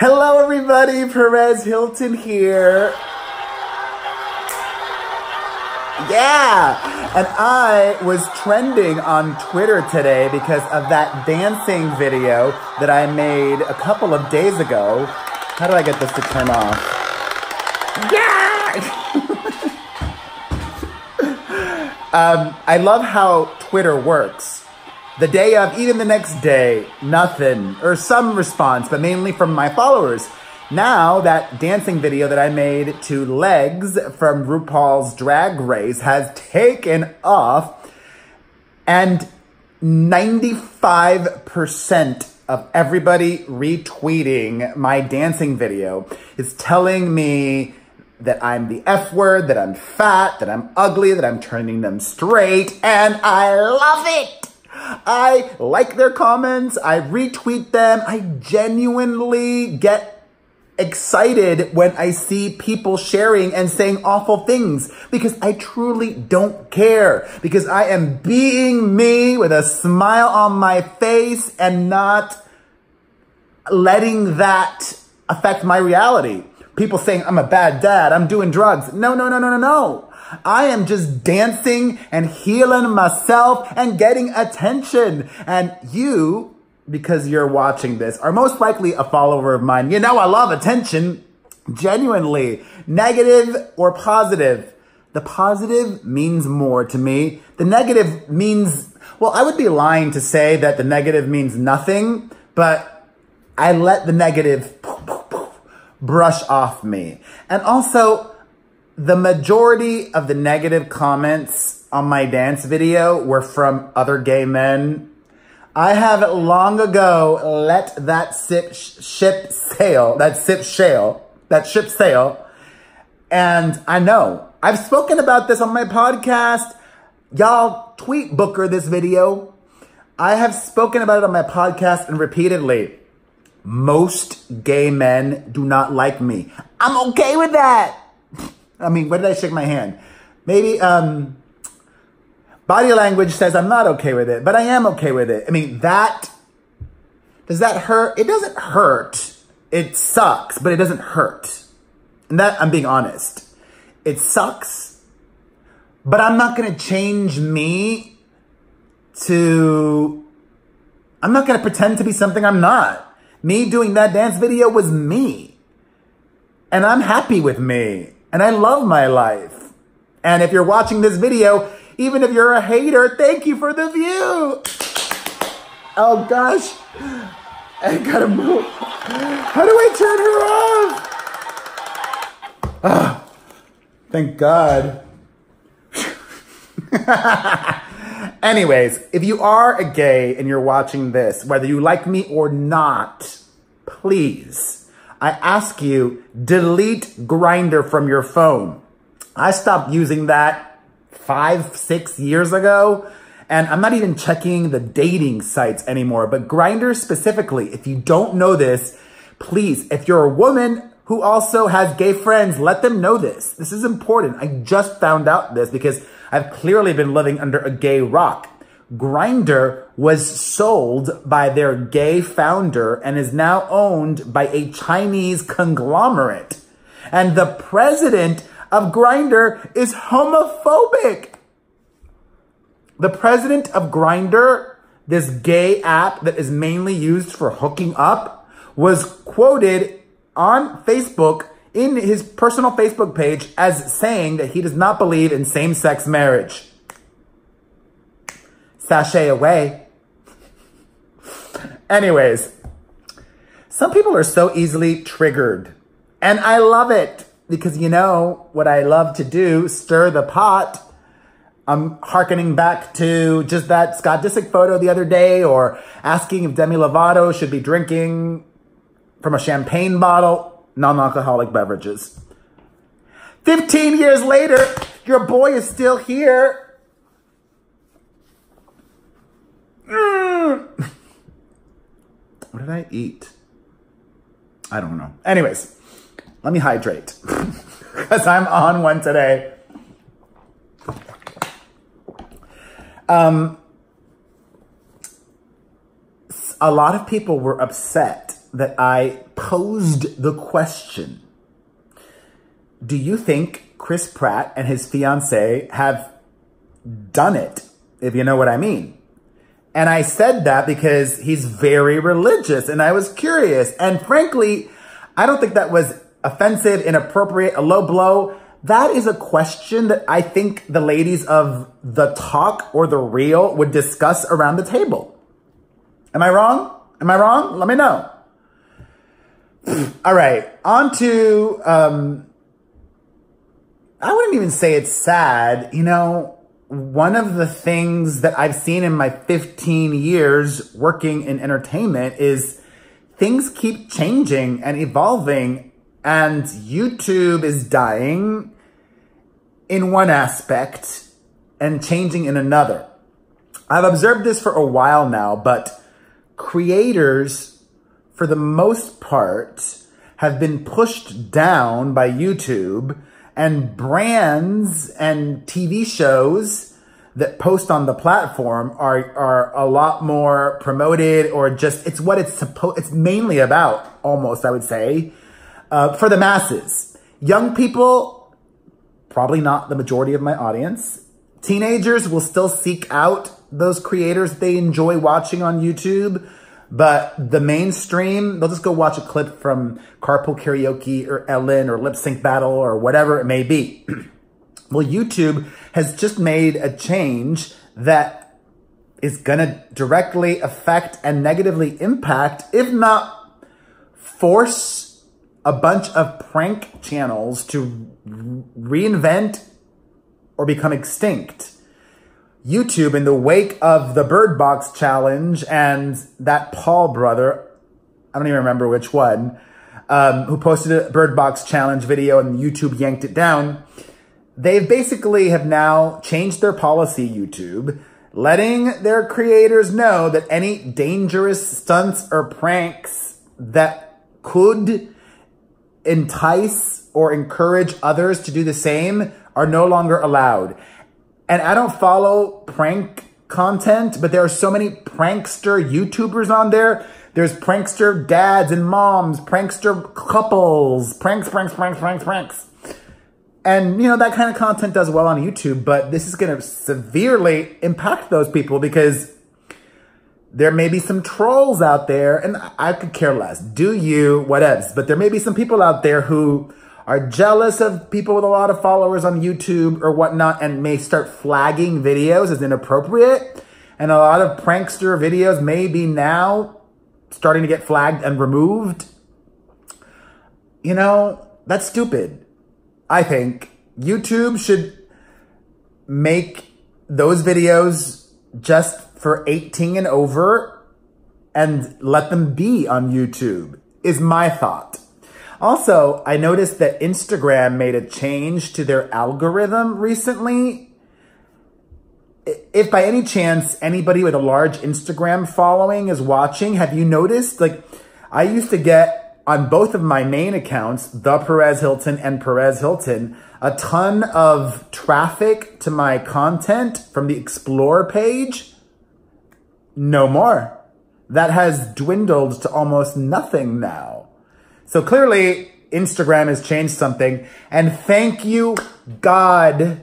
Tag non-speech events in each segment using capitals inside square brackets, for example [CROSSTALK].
Hello, everybody. Perez Hilton here. Yeah. And I was trending on Twitter today because of that dancing video that I made a couple of days ago. How do I get this to turn off? Yeah. [LAUGHS] um, I love how Twitter works. The day of, even the next day, nothing, or some response, but mainly from my followers. Now, that dancing video that I made to Legs from RuPaul's Drag Race has taken off, and 95% of everybody retweeting my dancing video is telling me that I'm the F word, that I'm fat, that I'm ugly, that I'm turning them straight, and I love it! I like their comments. I retweet them. I genuinely get excited when I see people sharing and saying awful things because I truly don't care because I am being me with a smile on my face and not letting that affect my reality. People saying I'm a bad dad, I'm doing drugs. No, no, no, no, no, no. I am just dancing and healing myself and getting attention. And you, because you're watching this, are most likely a follower of mine. You know, I love attention. Genuinely. Negative or positive. The positive means more to me. The negative means, well, I would be lying to say that the negative means nothing, but I let the negative brush off me. And also, the majority of the negative comments on my dance video were from other gay men. I have long ago let that ship, ship sail, that ship sail, that ship sail. And I know I've spoken about this on my podcast. Y'all tweet Booker this video. I have spoken about it on my podcast and repeatedly. Most gay men do not like me. I'm okay with that. I mean, where did I shake my hand? Maybe um, body language says I'm not okay with it, but I am okay with it. I mean, that, does that hurt? It doesn't hurt. It sucks, but it doesn't hurt. And that, I'm being honest. It sucks, but I'm not going to change me to, I'm not going to pretend to be something I'm not. Me doing that dance video was me. And I'm happy with me and I love my life. And if you're watching this video, even if you're a hater, thank you for the view. Oh gosh, I gotta move. How do I turn her off? Oh, thank God. [LAUGHS] Anyways, if you are a gay and you're watching this, whether you like me or not, please I ask you, delete Grindr from your phone. I stopped using that five, six years ago. And I'm not even checking the dating sites anymore, but Grindr specifically, if you don't know this, please, if you're a woman who also has gay friends, let them know this. This is important. I just found out this because I've clearly been living under a gay rock. Grindr was sold by their gay founder and is now owned by a Chinese conglomerate. And the president of Grindr is homophobic. The president of Grindr, this gay app that is mainly used for hooking up, was quoted on Facebook in his personal Facebook page as saying that he does not believe in same-sex marriage sashay away. Anyways, some people are so easily triggered. And I love it because you know what I love to do, stir the pot. I'm hearkening back to just that Scott Disick photo the other day or asking if Demi Lovato should be drinking from a champagne bottle, non-alcoholic beverages. 15 years later, your boy is still here [SIGHS] What did I eat? I don't know. Anyways, let me hydrate [LAUGHS] because I'm on one today. Um, a lot of people were upset that I posed the question, do you think Chris Pratt and his fiance have done it, if you know what I mean? And I said that because he's very religious and I was curious. And frankly, I don't think that was offensive, inappropriate, a low blow. That is a question that I think the ladies of the talk or the real would discuss around the table. Am I wrong? Am I wrong? Let me know. All right, on to, um, I wouldn't even say it's sad. You know, one of the things that I've seen in my 15 years working in entertainment is things keep changing and evolving and YouTube is dying in one aspect and changing in another. I've observed this for a while now, but creators, for the most part, have been pushed down by YouTube and brands and TV shows that post on the platform are, are a lot more promoted or just, it's what it's supposed, it's mainly about almost, I would say, uh, for the masses. Young people, probably not the majority of my audience. Teenagers will still seek out those creators they enjoy watching on YouTube. But the mainstream, they'll just go watch a clip from Carpool Karaoke or Ellen or Lip Sync Battle or whatever it may be. [CLEARS THROAT] well, YouTube has just made a change that is going to directly affect and negatively impact, if not force a bunch of prank channels to reinvent or become extinct. YouTube in the wake of the Bird Box challenge and that Paul brother, I don't even remember which one, um, who posted a Bird Box challenge video and YouTube yanked it down. They basically have now changed their policy, YouTube, letting their creators know that any dangerous stunts or pranks that could entice or encourage others to do the same are no longer allowed. And I don't follow prank content, but there are so many prankster YouTubers on there. There's prankster dads and moms, prankster couples, pranks, pranks, pranks, pranks, pranks. And, you know, that kind of content does well on YouTube, but this is going to severely impact those people because there may be some trolls out there, and I could care less. Do you, whatevs. But there may be some people out there who are jealous of people with a lot of followers on YouTube or whatnot and may start flagging videos as inappropriate. And a lot of prankster videos may be now starting to get flagged and removed. You know, that's stupid. I think YouTube should make those videos just for 18 and over and let them be on YouTube is my thought. Also, I noticed that Instagram made a change to their algorithm recently. If by any chance anybody with a large Instagram following is watching, have you noticed? Like, I used to get on both of my main accounts, the Perez Hilton and Perez Hilton, a ton of traffic to my content from the Explore page. No more. That has dwindled to almost nothing now. So clearly Instagram has changed something. And thank you, God,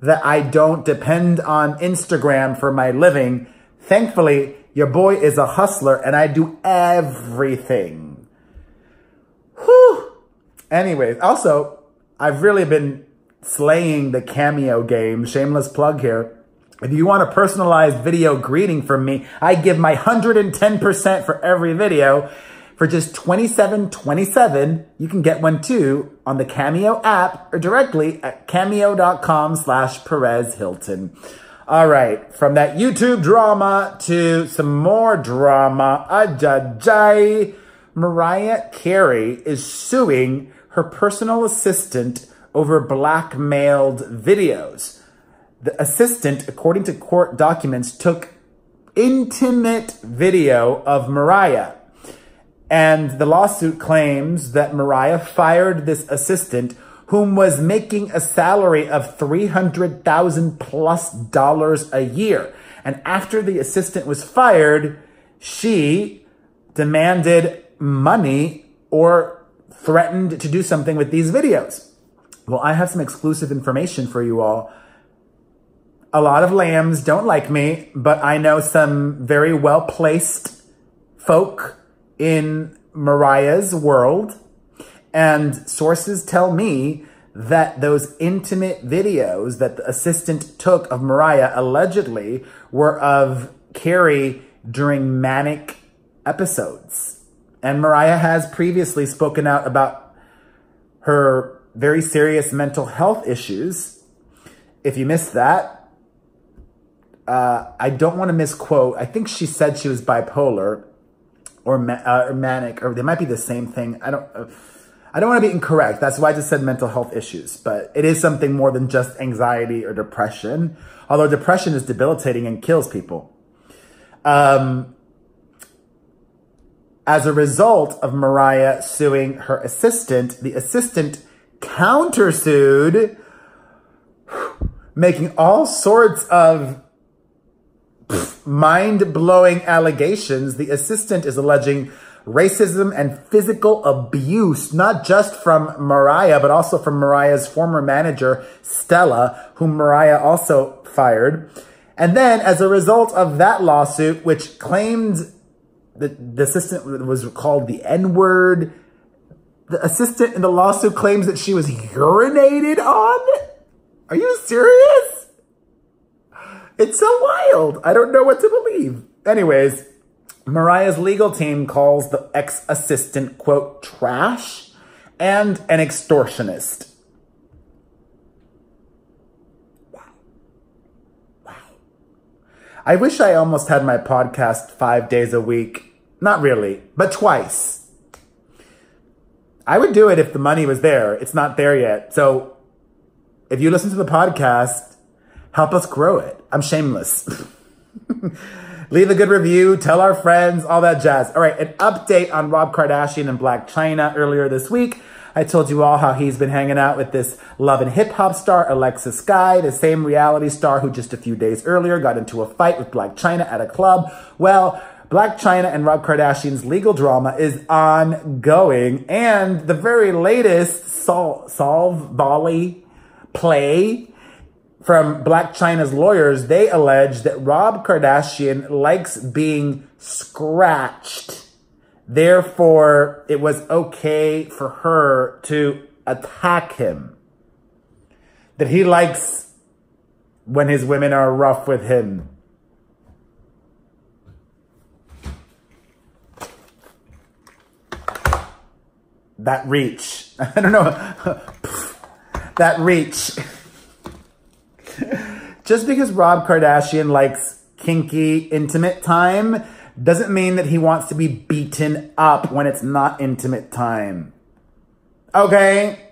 that I don't depend on Instagram for my living. Thankfully, your boy is a hustler and I do everything. Whew. Anyways, also, I've really been slaying the Cameo game. Shameless plug here. If you want a personalized video greeting from me, I give my 110% for every video. For just $27.27, you can get one too on the Cameo app or directly at cameo.com slash Perez Hilton. All right, from that YouTube drama to some more drama, Ajajai, Mariah Carey is suing her personal assistant over blackmailed videos. The assistant, according to court documents, took intimate video of Mariah and the lawsuit claims that Mariah fired this assistant whom was making a salary of 300,000 plus dollars a year. And after the assistant was fired, she demanded money or threatened to do something with these videos. Well, I have some exclusive information for you all. A lot of lambs don't like me, but I know some very well placed folk in Mariah's world. And sources tell me that those intimate videos that the assistant took of Mariah allegedly were of Carey during manic episodes. And Mariah has previously spoken out about her very serious mental health issues. If you missed that, uh, I don't want to misquote. I think she said she was bipolar or, ma uh, or manic, or they might be the same thing. I don't. Uh, I don't want to be incorrect. That's why I just said mental health issues, but it is something more than just anxiety or depression. Although depression is debilitating and kills people. Um, as a result of Mariah suing her assistant, the assistant countersued, [SIGHS] making all sorts of mind-blowing allegations. The assistant is alleging racism and physical abuse, not just from Mariah, but also from Mariah's former manager, Stella, whom Mariah also fired. And then as a result of that lawsuit, which claimed that the assistant was called the N-word, the assistant in the lawsuit claims that she was urinated on? Are you serious? It's so wild. I don't know what to believe. Anyways, Mariah's legal team calls the ex-assistant, quote, trash and an extortionist. Wow. Wow. I wish I almost had my podcast five days a week. Not really, but twice. I would do it if the money was there. It's not there yet. So if you listen to the podcast, help us grow it. I'm shameless. [LAUGHS] Leave a good review, tell our friends, all that jazz. All right, an update on Rob Kardashian and Blac Chyna earlier this week. I told you all how he's been hanging out with this love and hip hop star, Alexa Sky, the same reality star who just a few days earlier got into a fight with Blac Chyna at a club. Well, Blac Chyna and Rob Kardashian's legal drama is ongoing, and the very latest Sol Solve Bali play from Blac Chyna's lawyers, they allege that Rob Kardashian likes being scratched. Therefore, it was okay for her to attack him. That he likes when his women are rough with him. That reach. [LAUGHS] I don't know. [LAUGHS] that reach. [LAUGHS] [LAUGHS] Just because Rob Kardashian likes kinky, intimate time doesn't mean that he wants to be beaten up when it's not intimate time. Okay?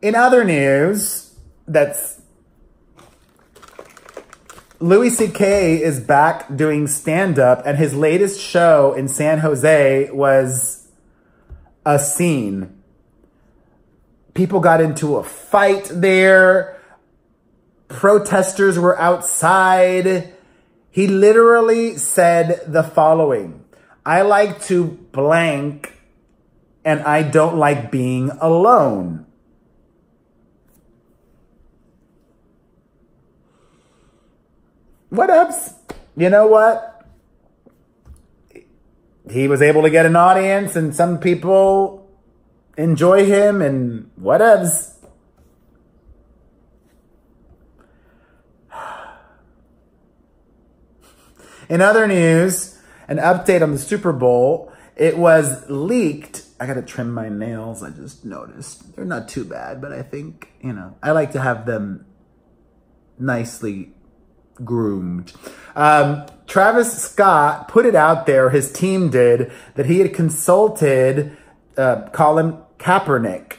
In other news, that's Louis C.K. is back doing stand-up, and his latest show in San Jose was a scene. People got into a fight there protesters were outside. He literally said the following, I like to blank and I don't like being alone. What else? You know what? He was able to get an audience and some people enjoy him and whatevs. In other news, an update on the Super Bowl. It was leaked. I got to trim my nails. I just noticed. They're not too bad, but I think, you know, I like to have them nicely groomed. Um, Travis Scott put it out there, his team did, that he had consulted uh, Colin Kaepernick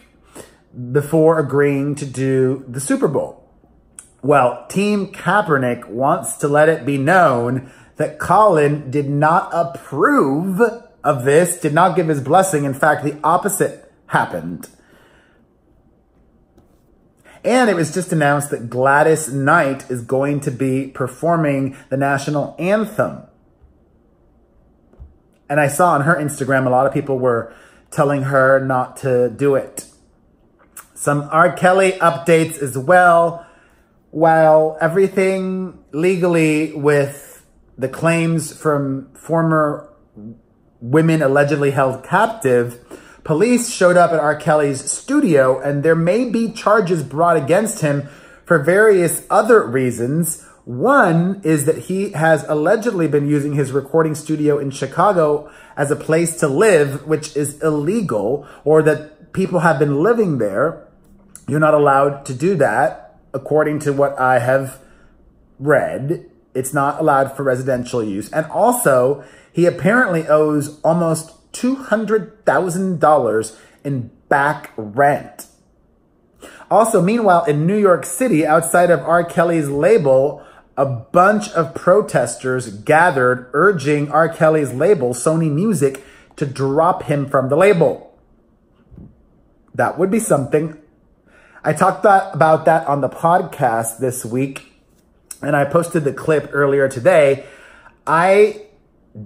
before agreeing to do the Super Bowl. Well, Team Kaepernick wants to let it be known that Colin did not approve of this, did not give his blessing. In fact, the opposite happened. And it was just announced that Gladys Knight is going to be performing the national anthem. And I saw on her Instagram, a lot of people were telling her not to do it. Some R. Kelly updates as well. While everything legally with the claims from former women allegedly held captive, police showed up at R. Kelly's studio and there may be charges brought against him for various other reasons. One is that he has allegedly been using his recording studio in Chicago as a place to live, which is illegal, or that people have been living there. You're not allowed to do that, according to what I have read. It's not allowed for residential use. And also, he apparently owes almost $200,000 in back rent. Also, meanwhile, in New York City, outside of R. Kelly's label, a bunch of protesters gathered urging R. Kelly's label, Sony Music, to drop him from the label. That would be something. I talked about that on the podcast this week, and I posted the clip earlier today. I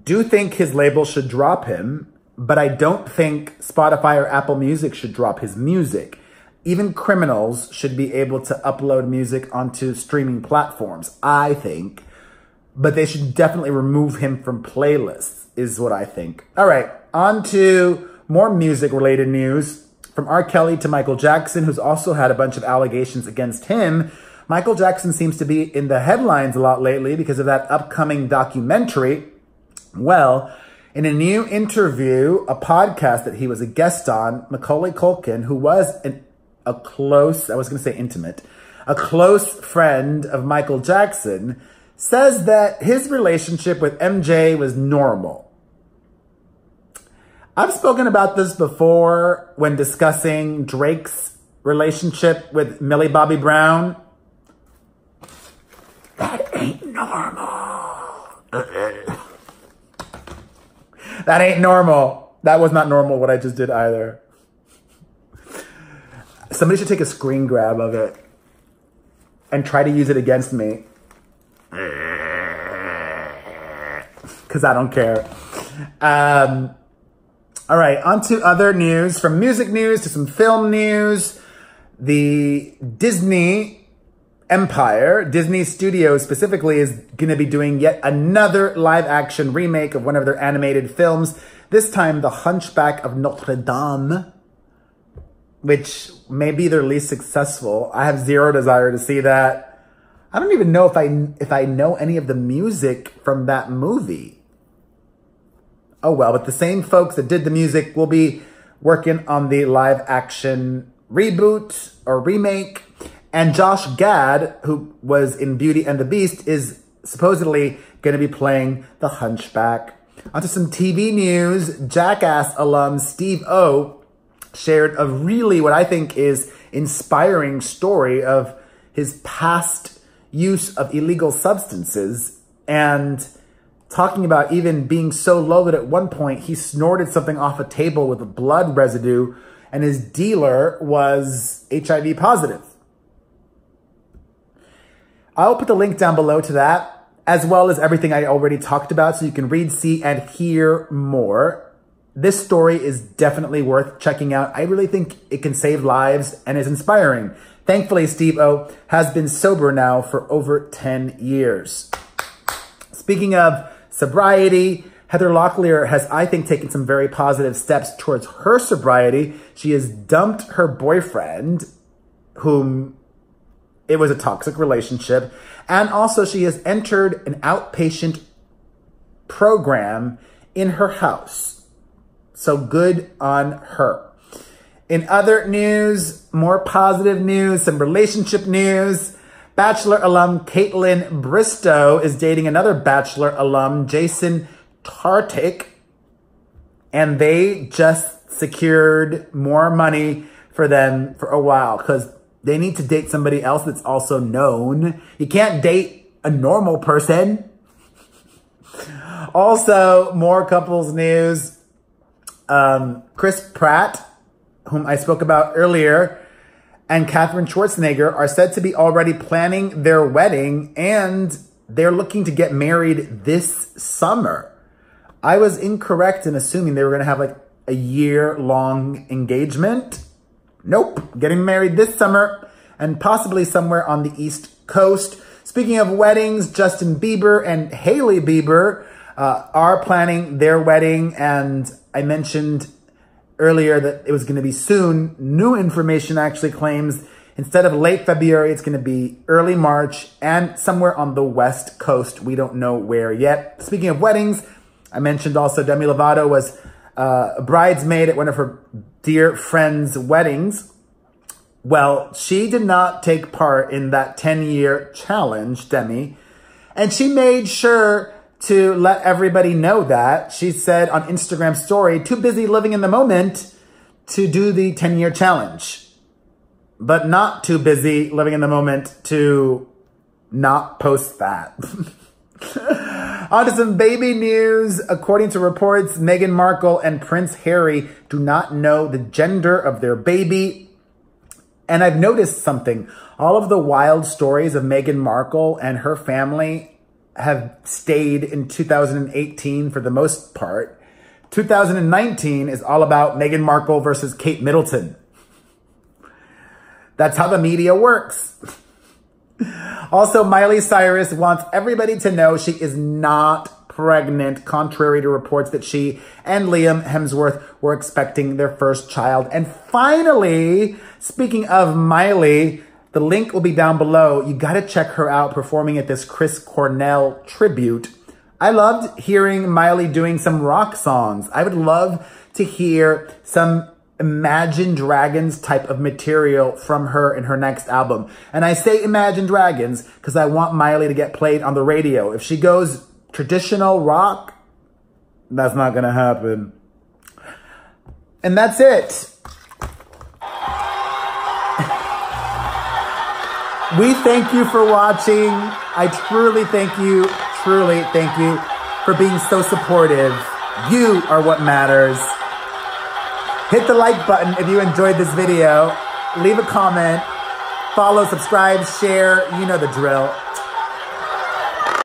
do think his label should drop him, but I don't think Spotify or Apple Music should drop his music even criminals should be able to upload music onto streaming platforms, I think. But they should definitely remove him from playlists, is what I think. All right, on to more music related news. From R. Kelly to Michael Jackson, who's also had a bunch of allegations against him. Michael Jackson seems to be in the headlines a lot lately because of that upcoming documentary. Well, in a new interview, a podcast that he was a guest on, Macaulay Culkin, who was an a close, I was going to say intimate, a close friend of Michael Jackson, says that his relationship with MJ was normal. I've spoken about this before when discussing Drake's relationship with Millie Bobby Brown. That ain't normal. that ain't normal. That was not normal what I just did either. Somebody should take a screen grab of it and try to use it against me. Because I don't care. Um, all right, on to other news. From music news to some film news. The Disney Empire, Disney Studios specifically, is going to be doing yet another live action remake of one of their animated films. This time, The Hunchback of Notre Dame which may be their least successful. I have zero desire to see that. I don't even know if I if I know any of the music from that movie. Oh well, but the same folks that did the music will be working on the live action reboot or remake. And Josh Gad, who was in Beauty and the Beast, is supposedly going to be playing the Hunchback. Onto some TV news. Jackass alum Steve-O shared a really what I think is inspiring story of his past use of illegal substances and talking about even being so low that at one point he snorted something off a table with blood residue and his dealer was HIV positive. I'll put the link down below to that, as well as everything I already talked about so you can read, see, and hear more. This story is definitely worth checking out. I really think it can save lives and is inspiring. Thankfully, Steve-O has been sober now for over 10 years. Speaking of sobriety, Heather Locklear has, I think, taken some very positive steps towards her sobriety. She has dumped her boyfriend, whom it was a toxic relationship. And also she has entered an outpatient program in her house. So good on her. In other news, more positive news, some relationship news. Bachelor alum Kaitlyn Bristowe is dating another Bachelor alum, Jason Tartick, And they just secured more money for them for a while because they need to date somebody else that's also known. You can't date a normal person. also, more couples news. Um, Chris Pratt, whom I spoke about earlier, and Katherine Schwarzenegger are said to be already planning their wedding and they're looking to get married this summer. I was incorrect in assuming they were going to have like a year long engagement. Nope, getting married this summer and possibly somewhere on the East Coast. Speaking of weddings, Justin Bieber and Hailey Bieber uh, are planning their wedding. And I mentioned earlier that it was going to be soon. New information actually claims instead of late February, it's going to be early March and somewhere on the West Coast. We don't know where yet. Speaking of weddings, I mentioned also Demi Lovato was uh, a bridesmaid at one of her dear friend's weddings. Well, she did not take part in that 10 year challenge, Demi, and she made sure to let everybody know that. She said on Instagram story, too busy living in the moment to do the 10 year challenge, but not too busy living in the moment to not post that. [LAUGHS] On to some baby news. According to reports, Meghan Markle and Prince Harry do not know the gender of their baby. And I've noticed something. All of the wild stories of Meghan Markle and her family have stayed in 2018 for the most part. 2019 is all about Meghan Markle versus Kate Middleton. That's how the media works. Also, Miley Cyrus wants everybody to know she is not pregnant, contrary to reports that she and Liam Hemsworth were expecting their first child. And finally, speaking of Miley, the link will be down below. You got to check her out performing at this Chris Cornell tribute. I loved hearing Miley doing some rock songs. I would love to hear some Imagine Dragons type of material from her in her next album. And I say Imagine Dragons because I want Miley to get played on the radio. If she goes traditional rock, that's not going to happen. And that's it. [LAUGHS] we thank you for watching. I truly thank you, truly thank you for being so supportive. You are what matters. Hit the like button if you enjoyed this video. Leave a comment. Follow, subscribe, share. You know the drill.